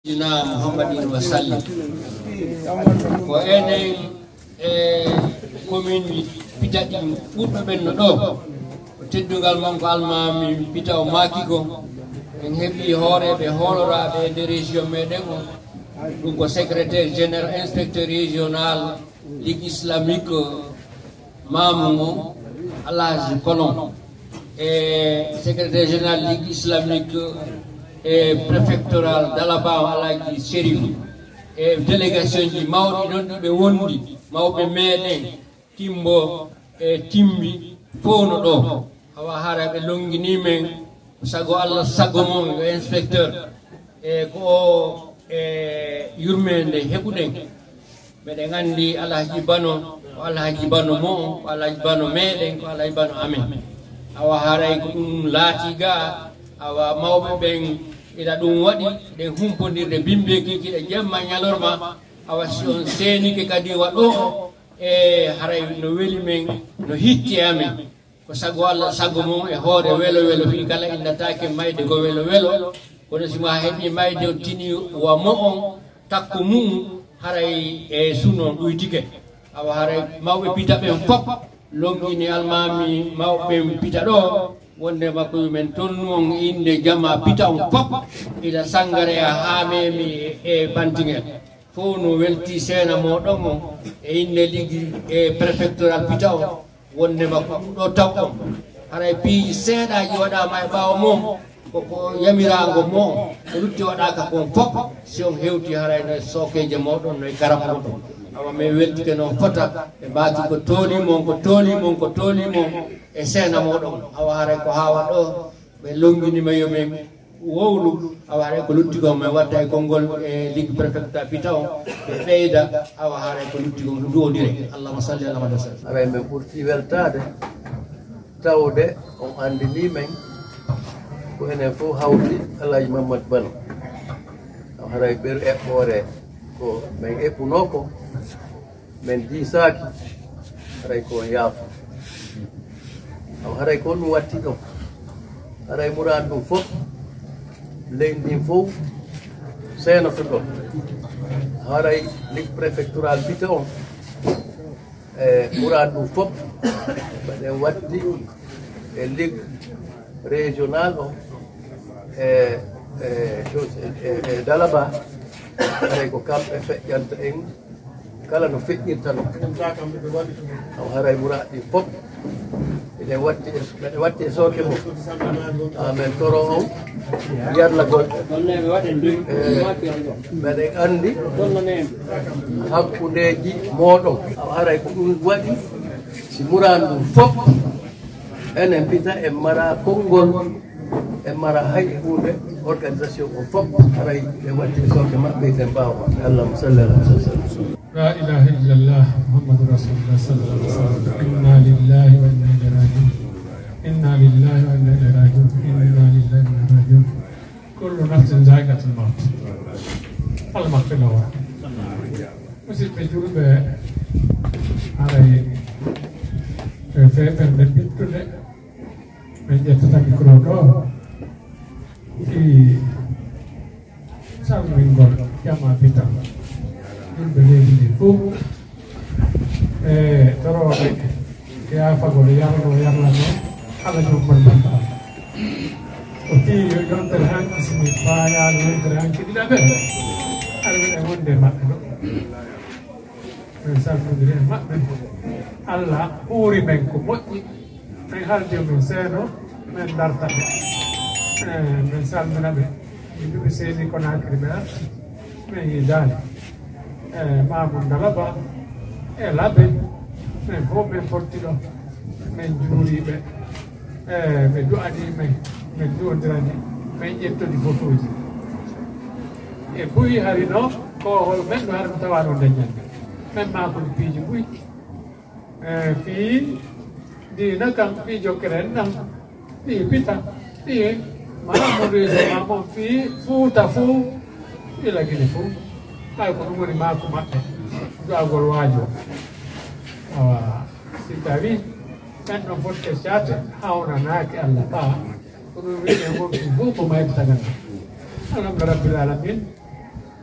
ina muhammadin wa محمد ko enen e commune pitaɗi ɓurɓe ɓen no ɗo. Teddugal manko ko almami pita o maaki ko. En heɓi hooreɓe hooloraɓe e nde région meɗen o. Ɗum ko secrétaire général inspecteur régional ligue islamique mamu o alhaji colon e secrétaire général ligue islamique e préfectoral dalabaw alaji sérif e délégation ji mawɗi ɗon ɗiɓe wondi mawɓe meɗen timbo e timmi fowno ɗo. Hawa hara ɓe longuinimen sago allah sago mon yo inspecteur e ko o e yurmede heɓuɗen. Mbeɗen andi alhaji bano ko alhaji bano mo on ko alhaji bano meɗen ko alhaji bano amen. Awa haray e ko ɗum laati ga awa mawɓe ɓen ina ɗum waɗi ɗen humpodirde bimbekiiki ɗe jemma ñalorma. Awa on seenike kadi waɗo o e haray no weli men no hitti amen ko sago allah sago mum e hoore welo welo fi kala innatake mayde ko welo welo. Kono sima heɓi mayde o tini wa mo on takko mum haray e sunon ɗuytike. Awa haray mawɓe pita ɓen fof longini almami mawɓe pita ɗo wonde makko yumen tolnu on inde jama pita on fof ila sangare a haamemi e bantingel fof no welti seena moɗon o e inde liggi e préfectural pita o wonde makko ɗo taw on. Haray e piiji seeɗaji waɗama e ɓaawa mom koko yamirago mo o rutti waɗaka kon fof si on hewti haray e no sokeje moɗon noye garam moɗon. min weltike noon fota ɓe mbaati ko tooli mon ko tooli mon ko tooli mon e seena moɗon awa hara ko hawa ɗo ɓe longinima yomin wowlu. Awa hara ko luttigol min watta e konngol e ligue préfecta pita on ɓe ɓeyda. Awa hara ko luttigol duwodire allahuma salli ala mada sallam. Aɓay min ɓurti weltade tawde on andini men ko enen fof hawti alaji mamadou bano. Awa haray ɓeru eɓɓore ko min eɓɓuno ko min diisaki haray ko yaafo aw haray ko ɗum watti ɗon haray muran ɗum fof leydi ndin fof seenoto ɗon haray ligue préfectoral bita on e muran ɗum fof mbaɗen watti e ligue régional o e e dalaba haray ko kamɓe feƴƴanta en kala no feƴƴirta no taw haray muraɗi fof. Ene watti ene watti e, e sooke mo amen. Toro on. Yarlagol goɗɗo eh, meɗen anndi hakkundeji mooɗon. Aw haray ko ɗum waɗi si muran ɗum fof. Enen mbita en mara konngol en mara hay hunde organisation o fof. Haray ɓe watti e sooke maɓɓe ten mbawa allahuma salli alah sa sallam لا إله إلا الله محمد رسول الله صلى الله عليه وسلم. إنا لله وإنا إليه راجعون. إنا لله وإنا إليه راجعون. إنا لله وإنا إليه راجعون. كل نفس ذائقة الموت. اللهم اغفر له musidɓe julɓe haray e feɓerde ɓittude ɓe ƴettata micro ɗo i salmingol jama pita yimɓe leydi ndi fof e toroɓe yafagol yarno yarlano ala jom mon banta o fi yontere hanki simi fayaɗo yontere hanki ɗiɗaɓe aɗa wiɗa wonde maɓɓe ɗo min salmodiri e maɓɓe allah huuri men ko moƴƴi min haldi min seeno min dartaɓe min salminaɓe yimɓeɓe seedi konakiri ɓe min yidani e mamou dalaba e laɓe min fof min fortiɗo min juuriɓe e ɓe du'ani men min duwodirani min ƴettodi photo ji e buyi hari no kohol men ɗo haɗum tawano dañande min makodi piiji buyi e fii dina kam fii jokkeren ɗam fii pita fii mamadouise mamon fii fuuta fuu ilagini fuu hay ko ɗum woni maako maɓɓe du'agol waajo awa si tawi ɓen ɗon fotte caate hawnanaaki allah ɓaa ko ɗum wiɗe wonki fof ko mayde tagana alhamdu rabbil alamin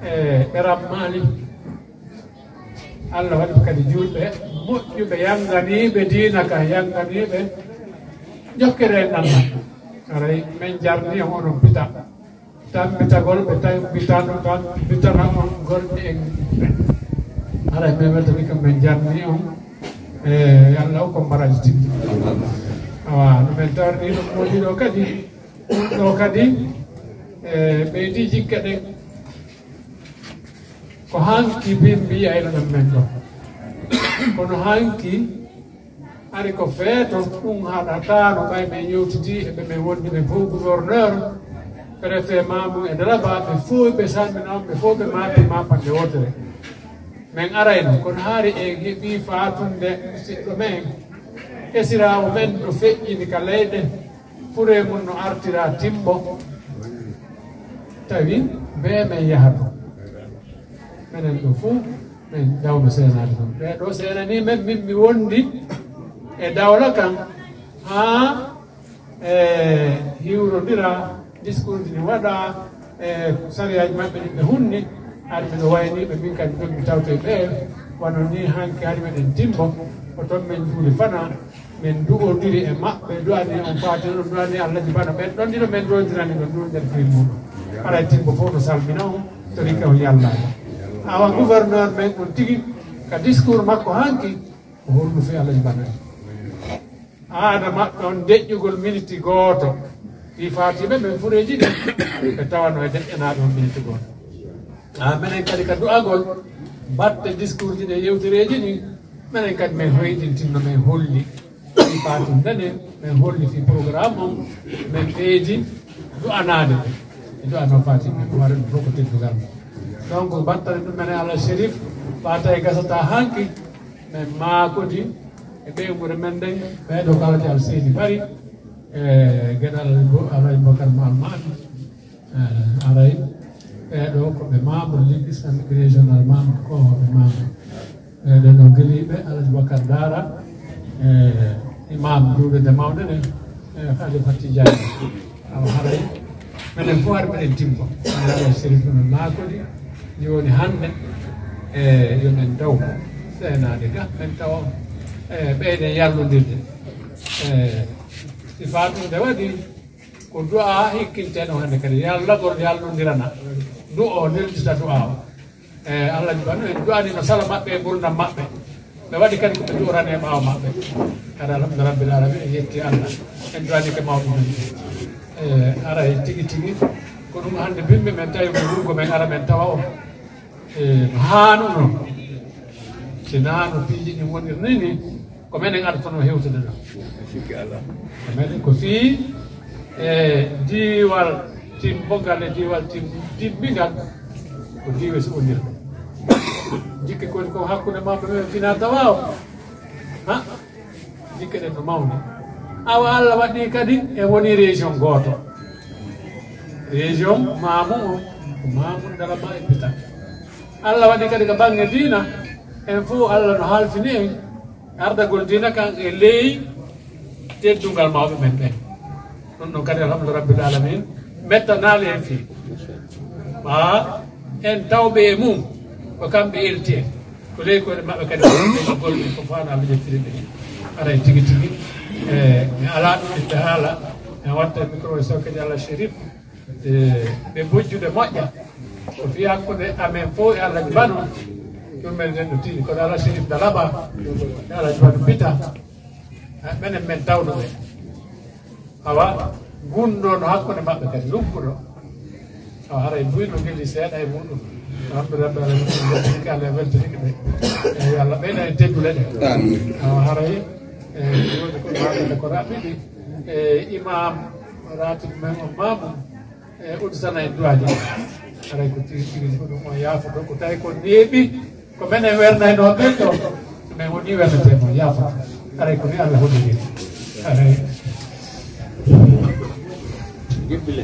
e ɓeram maali allah waɗi kadi julɓe moƴƴuɓe yanganiɓe diina ka yanganiɓe jokkere nanna aray min jarni on onon pita tan bitagol ɓe tawi bitano tan bitana on golɗe en aray min weltani kam min jarni on e allah o ko mbaraji timmi awa no min tawrni ɗum moƴi ɗo kadi ɗo kadi e ɓeydi jikka ɗen ko hanki bin mbiyayno ɗon men ɗo kono hanki ari ko feeto ɗum haɗata no ɓay min yewtidi eɓe min wondi ɓe fof gouverneur préfet mamum e daraba ɓe fof ɓe salminama ɓe fof ɓe mati ma pande wotere min arayno kono haari e heeɓi fatunde musidɗo men esirawo men ɗo feƴƴini ka leyɗe fure mum no artira timbo. Tawi be men yaha to minen ɗo fuu min dawno senade ɗon ɓeɗo senani men min mi wondi e dawla kan. Ha e hiwrodira discours ji ni waɗa e sariyaji maɓɓe ɗi ɓe hunni ari wayni wayniɓe min kadi tawto e ɓe wano ni hanki hari meɗen timbo ko toon min juuli fana min dugodiri e maɓɓe duwani on faati ɗon duwani allahji bana ɓen ɗon ɗiɗo min rodirani ɗon ɗum nder firi muɗum aɗa timbo fof no salmina on to rika o yallaɗo awa gouverneur men on tigi ka discours makko hanki ko hollu Allah allahji bana aada maɓɓe on deƴƴugol miniti gooto ɗi faatiɓe min fureji ɗi ɓe tawano e deƴƴanaɓe on gooto a minen kadi ka du'agol batte discours ji ɗe yewtereji ɗi minen kadi min hoyɗintinno min holli. Ɗi fatum dane min holli fi programme on min ɓeydi du'anade e du'ano fatiɓe ko waɗa ɗum fof ko teddugal mum donc battane ɗum mene allah sérif fata e gasata hanki min maakodi e ɓeygure men ɗen ɓeɗo kalati al seydi bari e gueɗal alay bocar mal mami aray ɓeɗo koɓe membre ligue islamique régional membre ko ɓe membre ɓeɗo no gueliɓe alaji bocar dara e imam juuɗede mawɗe ɗen halifa tidiani awa haray minen fof har meɗen timbo alalah sérif no maakodi joni hande e yomen daw senade ga men tawa e ɓeyden yallodirde e si fatude waɗi ko du'a hikkinteno hande kadi yallagol yallodirana du o neldita du'a o e allah jibanu en du'ani no sala maɓɓe e gurdam maɓɓe ɓe waɗi kadi koɓe du'orani e ɓaawa maɓɓe kada alhamdulillah rabbil alamin en yetti allah en du'ani ke mawɗum e ara e tigi tigi ko ɗum hande bimɓe men tawi mo wurgo men ara men tawa o e no hanuno sina no piiji ɗin wonir ni ko menen artono hewtude ɗo ko menen ko fii e diwal timbogal e diwal tim timbigal ko diwe so wonirɗo jikki koni ko hakkude mamɓe men fina tawa o ha jikke ɗen no mawni awa allah waɗi kadi e woni région goto région mamum o ko mamum darama e pita allah waɗi kadi ko bange dina en fof allah no halfini en ardagol dina kan e ley teddungal mawɓe men ɓen ɗum ɗon kadi alhamdulillah rabbil alamin mettanali hen fi ɓa en tawɓe e mum ko kamɓe elti en ko ley koɗe maɓɓe kadi golɓe ko fana jettiri ɓe aray tigui tigui e mi ala ɗum itte haala en watta micro e sow kadi allah chérif ɓe bojjude moƴƴa ko fi hakkude amen fof e allah banu ɗumen nen no tini kono ala sérif dalaɓa e ala bita ɓenen men tawno ɓe awa gunɗo no hakkunde maɓɓe kadi lugguɗo awa haray buyno geli seeɗa e muɗum alhamdulillah rabbil alamin ko allah weltanike ɓe eyi allah ɓeyna e teddule ɗe awa haray e woni ko haɗede ko raɓɓiɗi e imam ratib men o mamum e uditana en duwaji haray ko tiri tiri ko ɗum o yaafoto ko tawi ko neeɓi Convene verna en. Me uní en Jaffa. Para ir con.